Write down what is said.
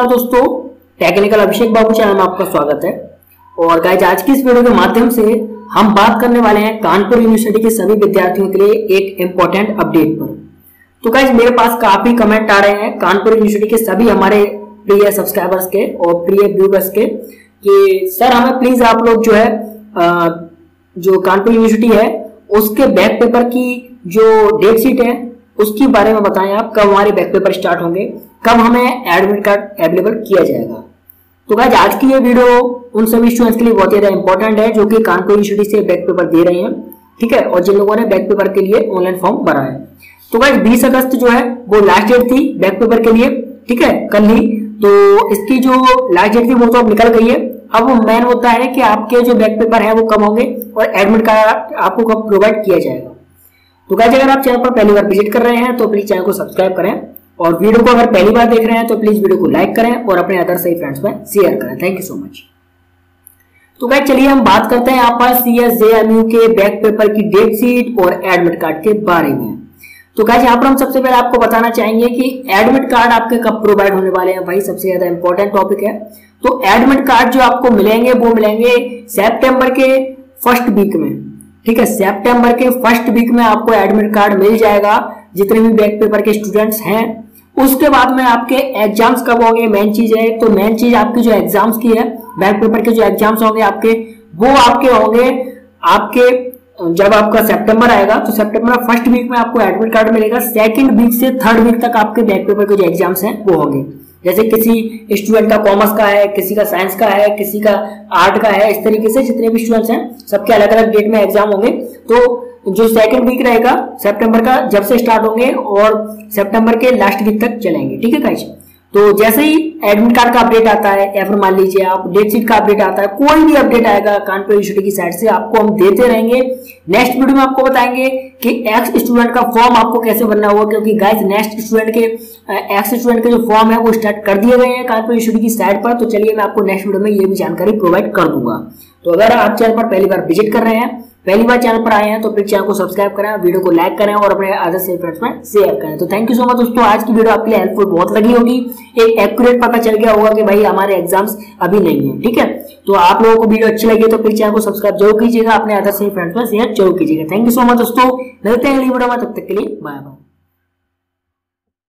नमस्कार दोस्तों, टेक्निकल अभिषेक बाबू चैनल में आपका स्वागत है। और गाइज़ आज की इस वीडियो के माध्यम से हम बात करने वाले हैं कानपुर यूनिवर्सिटी के सभी विद्यार्थियों के लिए एक इम्पोर्टेंट अपडेट पर। तो गाइज़ मेरे पास काफ़ी कमेंट आ रहे हैं कानपुर यूनिवर्सिटी के सभी हमारे प्रिय सब्सक्राइबर्स के और प्रिय व्यूवर्स के कि, सर, हमें प्लीज़ आप लोग जो है जो कानपुर यूनिवर्सिटी है, उसके बैक पेपर की जो डेट शीट है उसके बारे में बताएँ आप, कब हमारे बैक पेपर स्टार्ट होंगे, कब हमें एडमिट कार्ड अवेलेबल किया जाएगा। तो गाइज़ आज की ये वीडियो उन सभी स्टूडेंट्स के लिए बहुत ज़्यादा इंपॉर्टेंट है, जो कि कानपुर यूनिवर्सिटी से बैक पेपर दे रहे हैं, ठीक है? और जिन लोगों ने बैक पेपर के लिए ऑनलाइन फॉर्म भरा है। तो गाइज़ 20 अगस्त जो है, वो लास्ट डेट थी बैक पेपर के लिए, ठीक है? कल ही। तो इसकी जो लास्ट डेट थी, वो तो अब निकल गई है। अब वो मेन होता है कि आपके जो बैक पेपर है, वो कब होंगे और एडमिट कार्ड आपको कब प्रोवाइड किया जाएगा। तो गाइज़ अगर आप चैनल पर पहली बार विज़िट कर रहे हैं तो प्लीज़ चैनल को सब्सक्राइब करें और वीडियो को अगर पहली बार देख रहे हैं तो प्लीज़ वीडियो को लाइक करें और अपने अदर सही फ्रेंड्स में शेयर करें। थैंक यू सो मच तो गाइज़ चलिए हम बात करते हैं पर C S J M U के बैक पेपर की डेट शीट और एडमिट कार्ड के बारे में। तो गाइज़ यहाँ पर हम सबसे पहले आपको बताना चाहेंगे कि एडमिट कार्ड आपके कब प्रोवाइड होने वाले हैं भाई सबसे ज़्यादा इंपॉर्टेंट टॉपिक है। तो एडमिट कार्ड जो आपको मिलेंगे, वो मिलेंगे सेप्टेम्बर के फ़र्स्ट वीक में। ठीक है सितंबर के फ़र्स्ट वीक में आपको एडमिट कार्ड मिल जाएगा, जितने भी बैक पेपर के स्टूडेंट्स हैं। उसके बाद में आपके एग्ज़ाम्स कब होंगे? मेन चीज़ है तो मेन चीज़ आपकी जो एग्ज़ाम्स की है बैक पेपर के जो एग्ज़ाम्स होंगे आपके, वो आपके होंगे, आपके, जब आपका सितंबर आएगा तो सितंबर फ़र्स्ट वीक में आपको एडमिट कार्ड मिलेगा। सेकंड वीक से थर्ड वीक तक आपके बैक पेपर के जो एग्ज़ाम्स हैं, वो होंगे। जैसे किसी स्टूडेंट का कॉमर्स का है, किसी का साइंस का है, किसी का आर्ट का है, इस तरीके से जितने भी स्टूडेंट्स हैं, सबके अलग अलग डेट में एग्ज़ाम होंगे। तो जो सेकंड वीक रहेगा सितंबर का जब से स्टार्ट होंगे और सितंबर के लास्ट वीक तक चलेंगे। ठीक है गाइस तो जैसे ही एडमिट कार्ड का अपडेट आता है, या फिर मान लीजिए आप डेट शीट का अपडेट आता है, कोई भी अपडेट आएगा कानपुर यूनिवर्सिटी की साइड से, आपको हम देते रहेंगे। नेक्स्ट वीडियो में आपको बताएँगे कि एक्स स्टूडेंट का फॉर्म आपको कैसे भरना होगा क्योंकि गाइस नेक्स्ट स्टूडेंट के एक्स स्टूडेंट के जो फॉर्म है, वो स्टार्ट कर दिए गए हैं कानपुर यूनिवर्सिटी की साइड पर। तो चलिए मैं आपको नेक्स्ट वीडियो में ये भी जानकारी प्रोवाइड कर दूँगा। तो अगर आप चैनल पर पहली बार विज़िट कर रहे हैं पहली बार चैनल पर आए हैं तो फिर चैनल को सब्सक्राइब करें, वीडियो को लाइक करें और अपने अदर से फ्रेंड्स में शेयर करें। तो थैंक यू सो मच दोस्तों, आज की वीडियो आपके लिए हेल्पफुल बहुत लगी होगी। एक एक्यूरेट पता चल गया होगा कि भाई हमारे एग्ज़ाम्स अभी नहीं है, ठीक है? तो आप लोगों को वीडियो अच्छी लगी तो फिर चैनल को सब्सक्राइब ज़रूर कीजिएगा, अपने अदर से फ्रेंड्स में शेयर ज़रूर कीजिएगा। थैंक यू सो मच दोस्तों, मिलते हैं अगली वीडियो में, तब तक के लिए बाय बाय